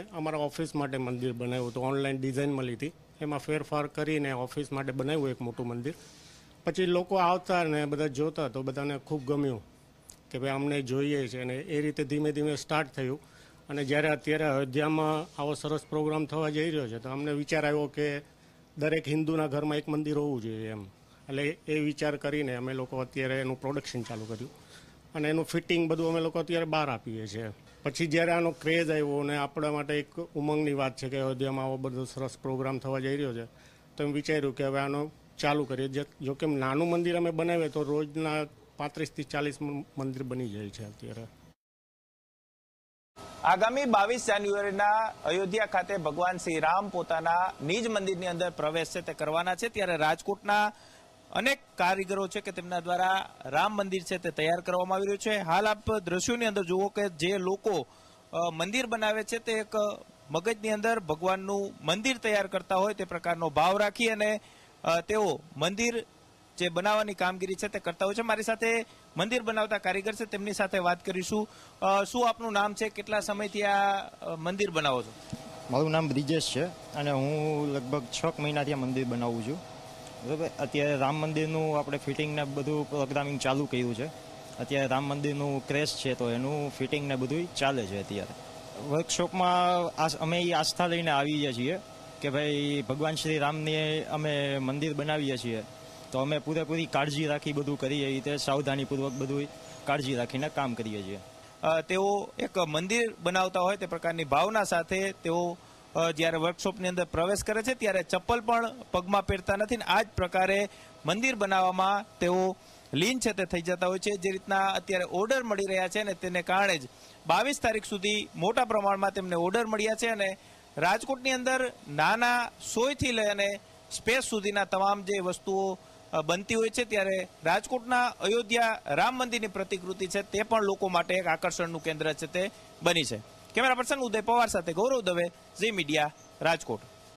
અમારા ઓફિસ માટે મંદિર બનાવ્યું હતું. ઓનલાઈન ડિઝાઇન મળી હતી. એમાં ફેરફાર કરીને ઓફિસ માટે બનાવ્યું એક મોટું મંદિર. પછી લોકો આવતા ને બધા જોતા તો બધાને ખૂબ ગમ્યું કે ભાઈ અમને જોઈએ છે અને એ રીતે ધીમે ધીમે સ્ટાર્ટ થયું. અને જ્યારે અત્યારે અયોધ્યામાં આવો સરસ પ્રોગ્રામ થવા જઈ રહ્યો છે, તો અમને વિચાર આવ્યો કે દરેક હિન્દુના ઘરમાં એક મંદિર હોવું જોઈએ એમ. એટલે એ વિચાર કરીને અમે લોકો અત્યારે એનું પ્રોડક્શન ચાલુ કર્યું. અને એનું ફિટિંગ બધું અમે લોકો અત્યારે બહાર આપીએ છીએ. પછી જ્યારે આનો ક્રેઝ આવ્યો અને આપણા માટે એક ઉમંગની વાત છે કે અયોધ્યામાં આવો બધો સરસ પ્રોગ્રામ થવા જઈ રહ્યો છે, તો એમ વિચાર્યું કે હવે આનો ચાલુ કરીએ. જે- જો કે નાનું મંદિર અમે બનાવીએ તો રોજના પાંત્રીસથી ચાલીસ મંદિર બની જાય છે અત્યારે. આગામી બાવીસ જાન્યુઆરીના અયોધ્યા ખાતે ભગવાન શ્રી રામ પોતાના નિજ મંદિરની અંદર પ્રવેશ છે તે કરવાના છે. ત્યારે રાજકોટના અનેક કારીગરો છે કે તેમના દ્વારા રામ મંદિર છે તે તૈયાર કરવામાં આવી રહ્યું છે. હાલ આપ દ્રશ્યોની અંદર જુઓ કે જે લોકો મંદિર બનાવે છે તે એક મગજની અંદર ભગવાનનું મંદિર તૈયાર કરતા હોય તે પ્રકારનો ભાવ રાખી અને તેઓ મંદિર જે બનાવવાની કામગીરી છે તે કરતા હોય છે. મારી સાથે મંદિર બનાવતા કારીગર છે, તેમની સાથે વાત કરીશું. શું આપનું નામ છે? કેટલા સમયથી આ મંદિર બનાવો છો? મારું નામ બ્રિજેશ છે અને હું લગભગ છ મહિનાથી આ મંદિર બનાવું છું. બરાબર? અત્યારે રામ મંદિરનું આપણે ફિટિંગ ને બધું પ્રોગ્રામિંગ ચાલુ કર્યું છે. અત્યારે રામ મંદિરનું ક્રેશ છે તો એનું ફિટિંગ ને બધું ચાલે છે અત્યારે. વર્કશોપમાં અમે એ આસ્થા લઈને આવીએ છીએ કે ભાઈ ભગવાન શ્રી રામની અમે મંદિર બનાવીએ છીએ. તો અમે પૂરેપૂરી કાળજી રાખી બધું કરીએ એ રીતે, સાવધાનીપૂર્વક બધું કાળજી રાખીને કામ કરીએ છીએ. તેઓ એક મંદિર બનાવતા હોય તે પ્રકારની ભાવના સાથે તેઓ જ્યારે વર્કશોપની અંદર પ્રવેશ કરે છે, ત્યારે ચપ્પલ પણ પગમાં પહેરતા નથી ને આ જ પ્રકારે મંદિર બનાવવામાં તેઓ લીન છે તે થઈ જતા હોય છે. જે રીતના અત્યારે ઓર્ડર મળી રહ્યા છે ને તેને કારણે જ બાવીસ તારીખ સુધી મોટા પ્રમાણમાં તેમને ઓર્ડર મળ્યા છે અને રાજકોટની અંદર નાના સોયથી લઈ અને સ્પેસ સુધીના તમામ જે વસ્તુઓ બનતી હોય છે, ત્યારે રાજકોટના અયોધ્યા રામ મંદિરની પ્રતિકૃતિ છે તે પણ લોકો માટે એક આકર્ષણનું કેન્દ્ર છે તે બની છે. કેમેરા પર્સન ઉદય પવાર સાથે ગૌરવ દવે ઝી મીડિયા રાજકોટ.